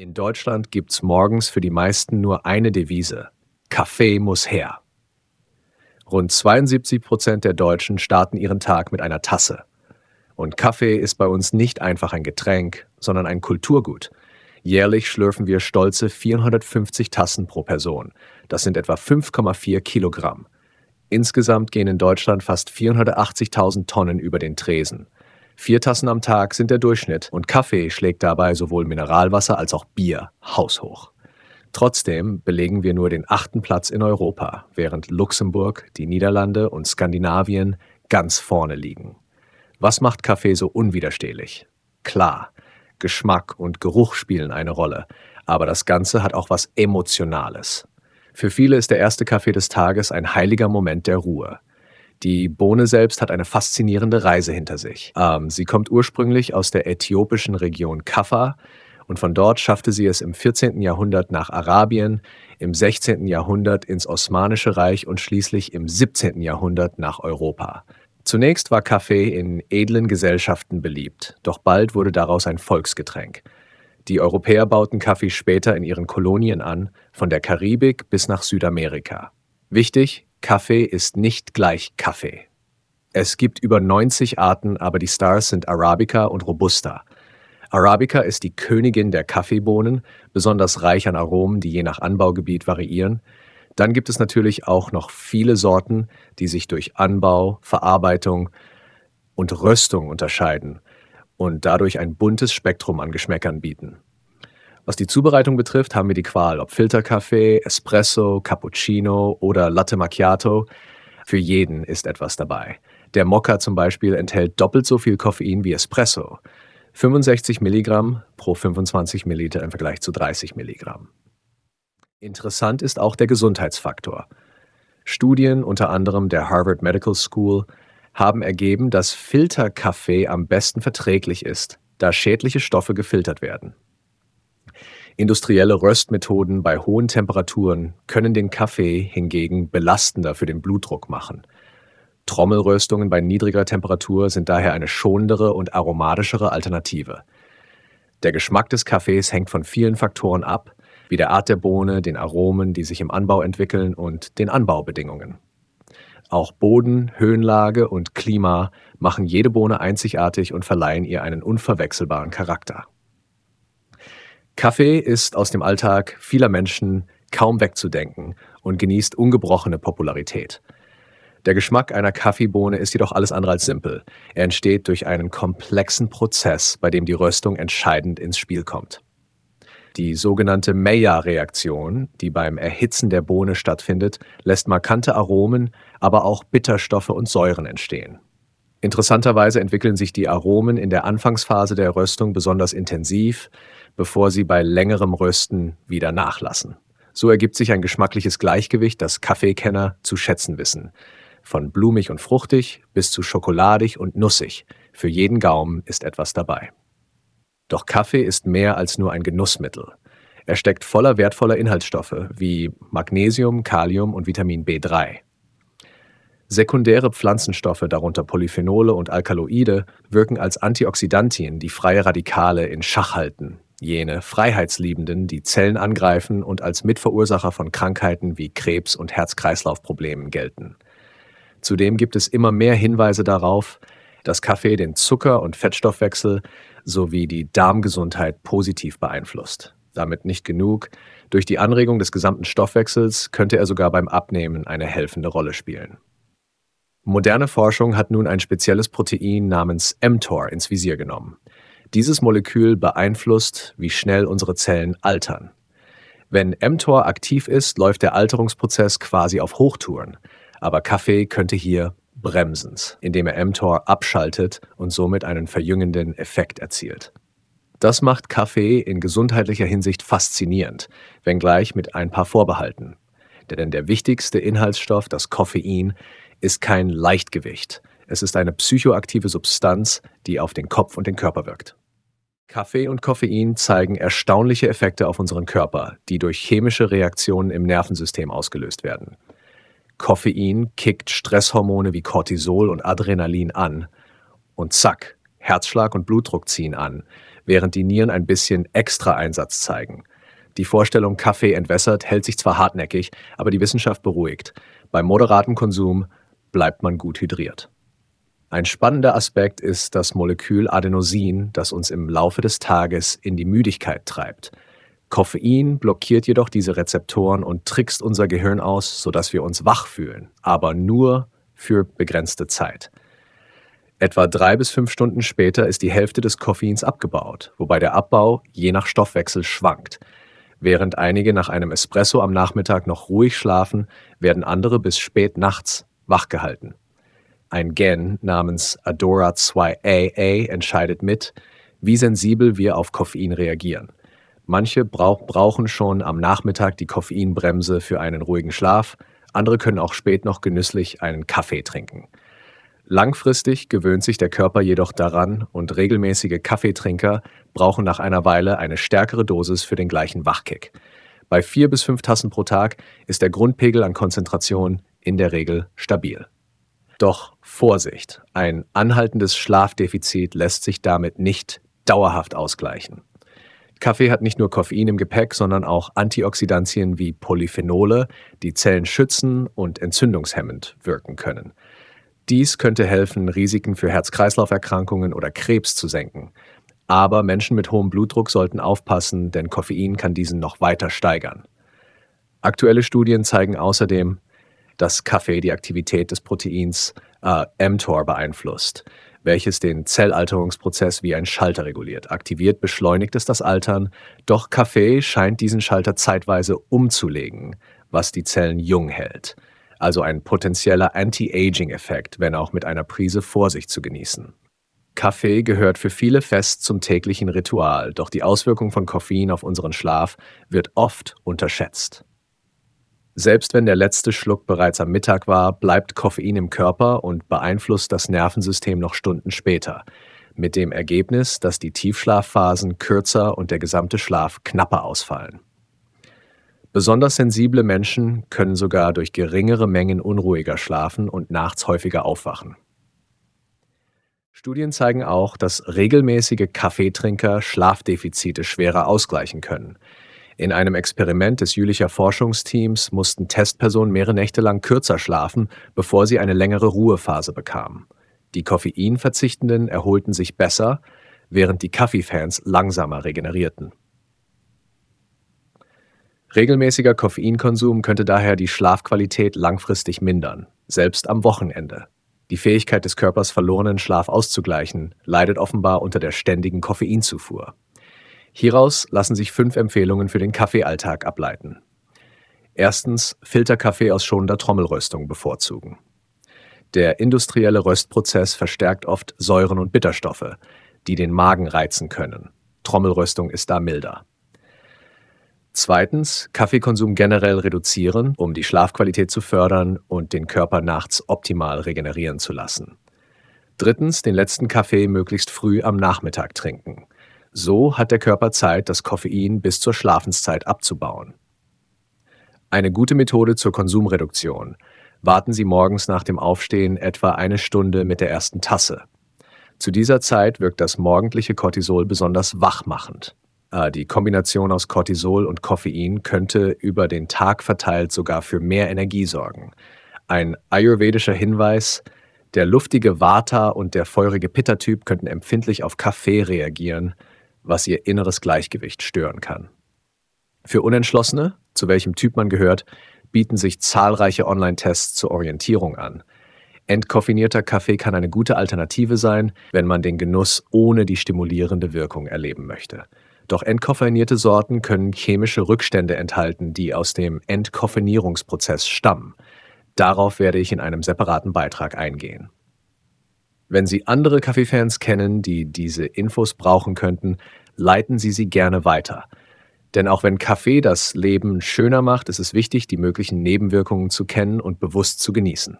In Deutschland gibt's morgens für die meisten nur eine Devise: Kaffee muss her. Rund 72 Prozent der Deutschen starten ihren Tag mit einer Tasse. Und Kaffee ist bei uns nicht einfach ein Getränk, sondern ein Kulturgut. Jährlich schlürfen wir stolze 450 Tassen pro Person. Das sind etwa 5,4 Kilogramm. Insgesamt gehen in Deutschland fast 480.000 Tonnen über den Tresen. Vier Tassen am Tag sind der Durchschnitt und Kaffee schlägt dabei sowohl Mineralwasser als auch Bier haushoch. Trotzdem belegen wir nur den achten Platz in Europa, während Luxemburg, die Niederlande und Skandinavien ganz vorne liegen. Was macht Kaffee so unwiderstehlich? Klar, Geschmack und Geruch spielen eine Rolle, aber das Ganze hat auch was Emotionales. Für viele ist der erste Kaffee des Tages ein heiliger Moment der Ruhe. Die Bohne selbst hat eine faszinierende Reise hinter sich. Ähm, sie kommt ursprünglich aus der äthiopischen Region Kaffa und von dort schaffte sie es im 14. Jahrhundert nach Arabien, im 16. Jahrhundert ins Osmanische Reich und schließlich im 17. Jahrhundert nach Europa. Zunächst war Kaffee in edlen Gesellschaften beliebt, doch bald wurde daraus ein Volksgetränk. Die Europäer bauten Kaffee später in ihren Kolonien an, von der Karibik bis nach Südamerika. Wichtig, Kaffee ist nicht gleich Kaffee. Es gibt über 90 Arten, aber die Stars sind Arabica und Robusta. Arabica ist die Königin der Kaffeebohnen, besonders reich an Aromen, die je nach Anbaugebiet variieren. Dann gibt es natürlich auch noch viele Sorten, die sich durch Anbau, Verarbeitung und Röstung unterscheiden und dadurch ein buntes Spektrum an Geschmäckern bieten. Was die Zubereitung betrifft, haben wir die Qual, ob Filterkaffee, Espresso, Cappuccino oder Latte Macchiato. Für jeden ist etwas dabei. Der Mokka zum Beispiel enthält doppelt so viel Koffein wie Espresso. 65 Milligramm pro 25 Milliliter im Vergleich zu 30 Milligramm. Interessant ist auch der Gesundheitsfaktor. Studien, unter anderem der Harvard Medical School, haben ergeben, dass Filterkaffee am besten verträglich ist, da schädliche Stoffe gefiltert werden. Industrielle Röstmethoden bei hohen Temperaturen können den Kaffee hingegen belastender für den Blutdruck machen. Trommelröstungen bei niedriger Temperatur sind daher eine schonendere und aromatischere Alternative. Der Geschmack des Kaffees hängt von vielen Faktoren ab, wie der Art der Bohne, den Aromen, die sich im Anbau entwickeln und den Anbaubedingungen. Auch Boden, Höhenlage und Klima machen jede Bohne einzigartig und verleihen ihr einen unverwechselbaren Charakter. Kaffee ist aus dem Alltag vieler Menschen kaum wegzudenken und genießt ungebrochene Popularität. Der Geschmack einer Kaffeebohne ist jedoch alles andere als simpel. Er entsteht durch einen komplexen Prozess, bei dem die Röstung entscheidend ins Spiel kommt. Die sogenannte Maillard-Reaktion, die beim Erhitzen der Bohne stattfindet, lässt markante Aromen, aber auch Bitterstoffe und Säuren entstehen. Interessanterweise entwickeln sich die Aromen in der Anfangsphase der Röstung besonders intensiv, bevor sie bei längerem Rösten wieder nachlassen. So ergibt sich ein geschmackliches Gleichgewicht, das Kaffeekenner zu schätzen wissen. Von blumig und fruchtig bis zu schokoladig und nussig. Für jeden Gaumen ist etwas dabei. Doch Kaffee ist mehr als nur ein Genussmittel. Er steckt voller wertvoller Inhaltsstoffe wie Magnesium, Kalium und Vitamin B3. Sekundäre Pflanzenstoffe, darunter Polyphenole und Alkaloide, wirken als Antioxidantien, die freie Radikale in Schach halten, jene Freiheitsliebenden, die Zellen angreifen und als Mitverursacher von Krankheiten wie Krebs und Herz-Kreislauf-Problemen gelten. Zudem gibt es immer mehr Hinweise darauf, dass Kaffee den Zucker- und Fettstoffwechsel sowie die Darmgesundheit positiv beeinflusst. Damit nicht genug, durch die Anregung des gesamten Stoffwechsels könnte er sogar beim Abnehmen eine helfende Rolle spielen. Moderne Forschung hat nun ein spezielles Protein namens mTOR ins Visier genommen. Dieses Molekül beeinflusst, wie schnell unsere Zellen altern. Wenn mTOR aktiv ist, läuft der Alterungsprozess quasi auf Hochtouren. Aber Kaffee könnte hier bremsen, indem er mTOR abschaltet und somit einen verjüngenden Effekt erzielt. Das macht Kaffee in gesundheitlicher Hinsicht faszinierend, wenngleich mit ein paar Vorbehalten. Denn der wichtigste Inhaltsstoff, das Koffein, ist kein Leichtgewicht. Es ist eine psychoaktive Substanz, die auf den Kopf und den Körper wirkt. Kaffee und Koffein zeigen erstaunliche Effekte auf unseren Körper, die durch chemische Reaktionen im Nervensystem ausgelöst werden. Koffein kickt Stresshormone wie Cortisol und Adrenalin an und zack, Herzschlag und Blutdruck ziehen an, während die Nieren ein bisschen extra Einsatz zeigen. Die Vorstellung, Kaffee entwässert, hält sich zwar hartnäckig, aber die Wissenschaft beruhigt. Beim moderaten Konsum bleibt man gut hydriert. Ein spannender Aspekt ist das Molekül Adenosin, das uns im Laufe des Tages in die Müdigkeit treibt. Koffein blockiert jedoch diese Rezeptoren und trickst unser Gehirn aus, sodass wir uns wach fühlen, aber nur für begrenzte Zeit. Etwa drei bis fünf Stunden später ist die Hälfte des Koffeins abgebaut, wobei der Abbau je nach Stoffwechsel schwankt. Während einige nach einem Espresso am Nachmittag noch ruhig schlafen, werden andere bis spät nachts wachgehalten. Ein Gen namens ADORA2AA entscheidet mit, wie sensibel wir auf Koffein reagieren. Manche brauch, brauchen schon am Nachmittag die Koffeinbremse für einen ruhigen Schlaf, andere können auch spät noch genüsslich einen Kaffee trinken. Langfristig gewöhnt sich der Körper jedoch daran und regelmäßige Kaffeetrinker brauchen nach einer Weile eine stärkere Dosis für den gleichen Wachkick. Bei vier bis fünf Tassen pro Tag ist der Grundpegel an Konzentration in der Regel stabil. Doch Vorsicht, ein anhaltendes Schlafdefizit lässt sich damit nicht dauerhaft ausgleichen. Kaffee hat nicht nur Koffein im Gepäck, sondern auch Antioxidantien wie Polyphenole, die Zellen schützen und entzündungshemmend wirken können. Dies könnte helfen, Risiken für Herz-Kreislauf-Erkrankungen oder Krebs zu senken. Aber Menschen mit hohem Blutdruck sollten aufpassen, denn Koffein kann diesen noch weiter steigern. Aktuelle Studien zeigen außerdem, dass Kaffee die Aktivität des Proteins äh, mTOR beeinflusst, welches den Zellalterungsprozess wie ein Schalter reguliert. Aktiviert beschleunigt es das Altern, doch Kaffee scheint diesen Schalter zeitweise umzulegen, was die Zellen jung hält. Also ein potenzieller Anti-Aging-Effekt, wenn auch mit einer Prise Vorsicht zu genießen. Kaffee gehört für viele fest zum täglichen Ritual, doch die Auswirkung von Koffein auf unseren Schlaf wird oft unterschätzt. Selbst wenn der letzte Schluck bereits am Mittag war, bleibt Koffein im Körper und beeinflusst das Nervensystem noch Stunden später, mit dem Ergebnis, dass die Tiefschlafphasen kürzer und der gesamte Schlaf knapper ausfallen. Besonders sensible Menschen können sogar durch geringere Mengen unruhiger schlafen und nachts häufiger aufwachen. Studien zeigen auch, dass regelmäßige Kaffeetrinker Schlafdefizite schwerer ausgleichen können, in einem Experiment des Jülicher Forschungsteams mussten Testpersonen mehrere Nächte lang kürzer schlafen, bevor sie eine längere Ruhephase bekamen. Die Koffeinverzichtenden erholten sich besser, während die Kaffeefans langsamer regenerierten. Regelmäßiger Koffeinkonsum könnte daher die Schlafqualität langfristig mindern, selbst am Wochenende. Die Fähigkeit des Körpers, verlorenen Schlaf auszugleichen, leidet offenbar unter der ständigen Koffeinzufuhr. Hieraus lassen sich fünf Empfehlungen für den Kaffeealltag ableiten. Erstens Filterkaffee aus schonender Trommelröstung bevorzugen. Der industrielle Röstprozess verstärkt oft Säuren und Bitterstoffe, die den Magen reizen können. Trommelröstung ist da milder. Zweitens Kaffeekonsum generell reduzieren, um die Schlafqualität zu fördern und den Körper nachts optimal regenerieren zu lassen. Drittens den letzten Kaffee möglichst früh am Nachmittag trinken. So hat der Körper Zeit, das Koffein bis zur Schlafenszeit abzubauen. Eine gute Methode zur Konsumreduktion. Warten Sie morgens nach dem Aufstehen etwa eine Stunde mit der ersten Tasse. Zu dieser Zeit wirkt das morgendliche Cortisol besonders wachmachend. Äh, die Kombination aus Cortisol und Koffein könnte über den Tag verteilt sogar für mehr Energie sorgen. Ein ayurvedischer Hinweis, der luftige Vata und der feurige Pitta-Typ könnten empfindlich auf Kaffee reagieren, was ihr inneres Gleichgewicht stören kann. Für Unentschlossene, zu welchem Typ man gehört, bieten sich zahlreiche Online-Tests zur Orientierung an. Entkoffinierter Kaffee kann eine gute Alternative sein, wenn man den Genuss ohne die stimulierende Wirkung erleben möchte. Doch entkoffinierte Sorten können chemische Rückstände enthalten, die aus dem Entkoffinierungsprozess stammen. Darauf werde ich in einem separaten Beitrag eingehen. Wenn Sie andere Kaffeefans kennen, die diese Infos brauchen könnten, leiten Sie sie gerne weiter. Denn auch wenn Kaffee das Leben schöner macht, ist es wichtig, die möglichen Nebenwirkungen zu kennen und bewusst zu genießen.